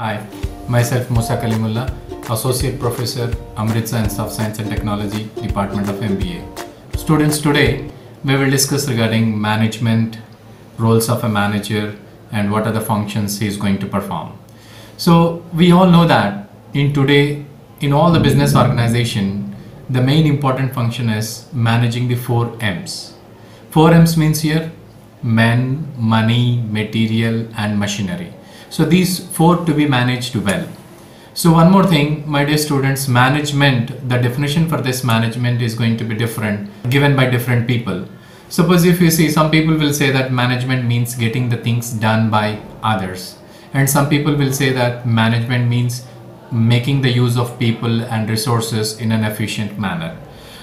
Hi, myself Musa Kaleemullah, Associate Professor, Amritsar Institute of Science and Technology, Department of MBA. Students, today we will discuss regarding management, roles of a manager, and what are the functions he is going to perform. So we all know that in today, in all the business organization, the main important function is managing the four M's. Four M's means here men, money, material, and machinery. So these four to be managed well. So one more thing, my dear students, management, the definition for this management is going to be different given by different people. Suppose if you see some people will say that management means getting the things done by others and some people will say that management means making the use of people and resources in an efficient manner.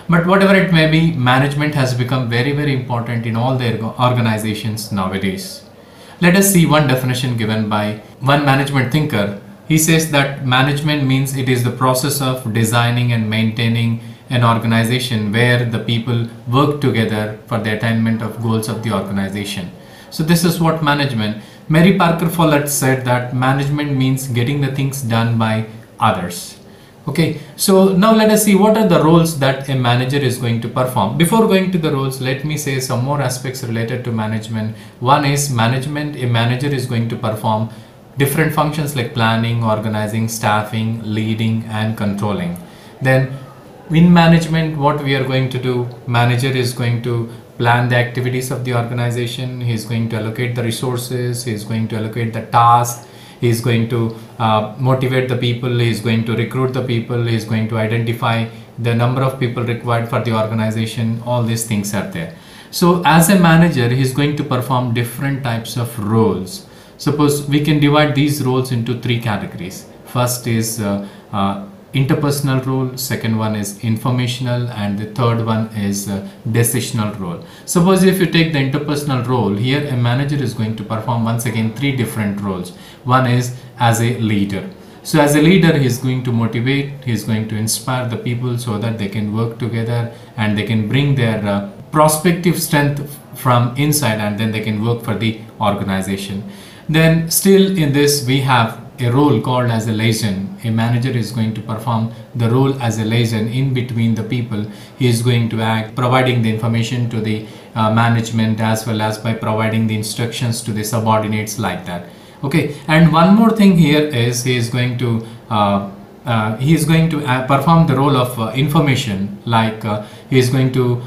But whatever it may be, management has become very, very important in all their organizations nowadays. Let us see one definition given by one management thinker. He says that management means it is the process of designing and maintaining an organization where the people work together for the attainment of goals of the organization. So this is what management. Mary Parker Follett said that management means getting the things done by others. Okay, so now let us see what are the roles that a manager is going to perform. Before going to the roles, let me say some more aspects related to management. One is management, a manager is going to perform different functions like planning, organizing, staffing, leading, and controlling. Then in management, what we are going to do, manager is going to plan the activities of the organization, he is going to allocate the resources, he is going to allocate the tasks, he is going to uh, motivate the people he is going to recruit the people he is going to identify the number of people required for the organization. All these things are there. So as a manager he is going to perform different types of roles. Suppose we can divide these roles into three categories. First is uh, uh, interpersonal role second one is informational and the third one is uh, decisional role. Suppose if you take the interpersonal role here a manager is going to perform once again three different roles. One is as a leader. So as a leader he is going to motivate he is going to inspire the people so that they can work together and they can bring their uh, prospective strength from inside and then they can work for the organization. Then still in this we have a role called as a liaison. A manager is going to perform the role as a liaison in between the people. He is going to act providing the information to the uh, management as well as by providing the instructions to the subordinates like that. Okay, and one more thing here is he is going to uh, uh, he is going to uh, perform the role of uh, information like uh, he is going to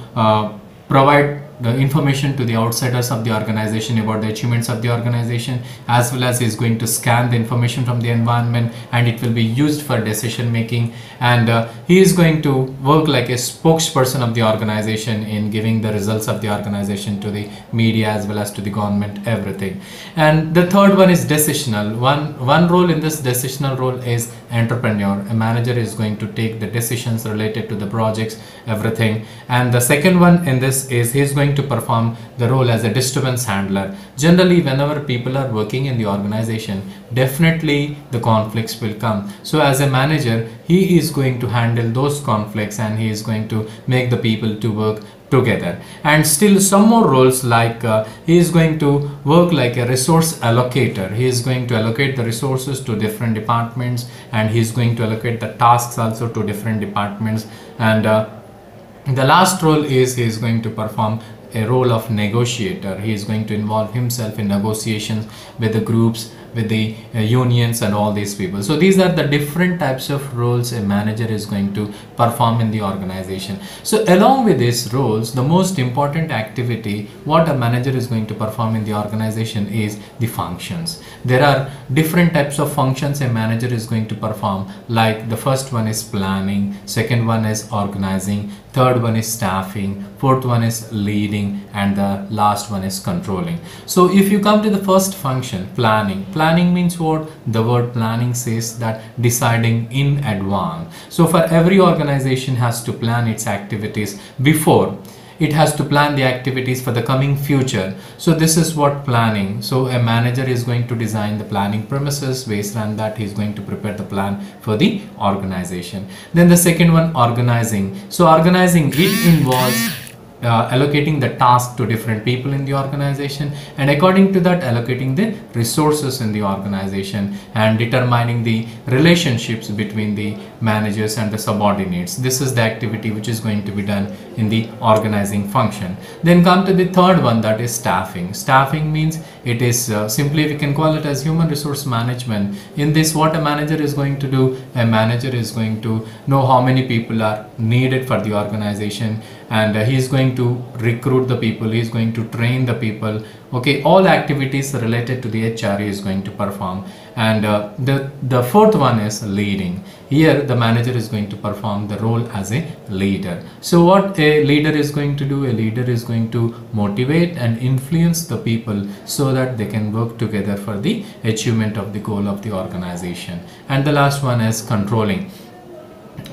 provide the information to the outsiders of the organization about the achievements of the organization as well as is going to scan the information from the environment and it will be used for decision making. And uh, he is going to work like a spokesperson of the organization in giving the results of the organization to the media as well as to the government everything. And the third one is decisional. One one role in this decisional role is entrepreneur a manager is going to take the decisions related to the projects everything. And the second one in this is he is going to perform the role as a disturbance handler. Generally whenever people are working in the organization definitely the conflicts will come. So as a manager he is going to handle those conflicts and he is going to make the people to work together. And still some more roles like uh, he is going to work like a resource allocator. He is going to allocate the resources to different departments and he is going to allocate the tasks also to different departments. And uh, the last role is he is going to perform a role of negotiator. He is going to involve himself in negotiations with the groups with the uh, unions and all these people. So these are the different types of roles a manager is going to perform in the organization. So along with these roles the most important activity what a manager is going to perform in the organization is the functions. There are different types of functions a manager is going to perform like the first one is planning second one is organizing third one is staffing. Fourth one is leading. And the last one is controlling. So if you come to the first function planning. Planning means what? The word planning says that deciding in advance. So for every organization has to plan its activities before it has to plan the activities for the coming future. So this is what planning. So a manager is going to design the planning premises. Based on that he is going to prepare the plan for the organization. Then the second one organizing. So organizing it involves uh, allocating the task to different people in the organization and according to that allocating the resources in the organization and determining the relationships between the managers and the subordinates. This is the activity which is going to be done in the organizing function. Then come to the third one that is staffing. Staffing means it is uh, simply we can call it as human resource management. In this what a manager is going to do a manager is going to know how many people are needed for the organization and uh, he is going to recruit the people he is going to train the people. Okay all activities related to the hr is going to perform and uh, the the fourth one is leading. Here the manager is going to perform the role as a leader. So what a leader is going to do? A leader is going to motivate and influence the people so that they can work together for the achievement of the goal of the organization. And the last one is controlling.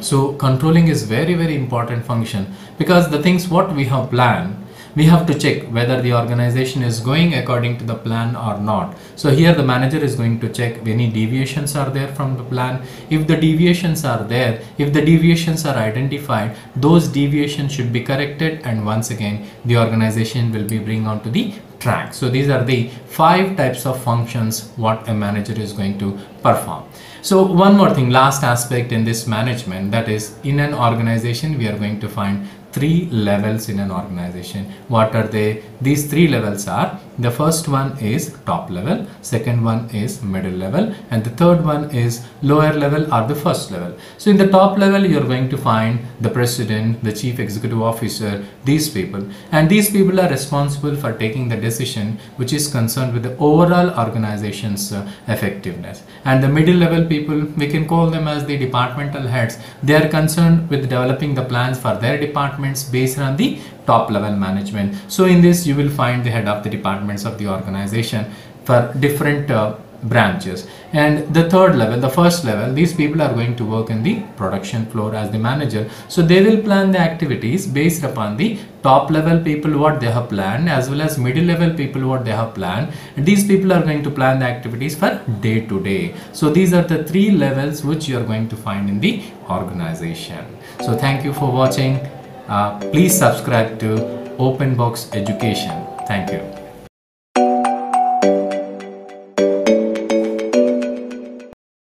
So controlling is very very important function because the things what we have planned we have to check whether the organization is going according to the plan or not. So here the manager is going to check any deviations are there from the plan. If the deviations are there if the deviations are identified those deviations should be corrected and once again the organization will be bring on to the track. So these are the five types of functions what a manager is going to perform so one more thing last aspect in this management that is in an organization we are going to find three levels in an organization. What are they? These three levels are the first one is top level second one is middle level and the third one is lower level or the first level. So in the top level you're going to find the president the chief executive officer these people. And these people are responsible for taking the decision which is concerned with the overall organization's uh, effectiveness. And the middle level people we can call them as the departmental heads they are concerned with developing the plans for their departments based on the top level management. So in this you will find the head of the departments of the organization for different uh, branches. And the third level the first level these people are going to work in the production floor as the manager. So they will plan the activities based upon the top level people what they have planned as well as middle level people what they have planned. And these people are going to plan the activities for day to day. So these are the three levels which you are going to find in the organization. So thank you for watching Uh, please subscribe to open box education. Thank you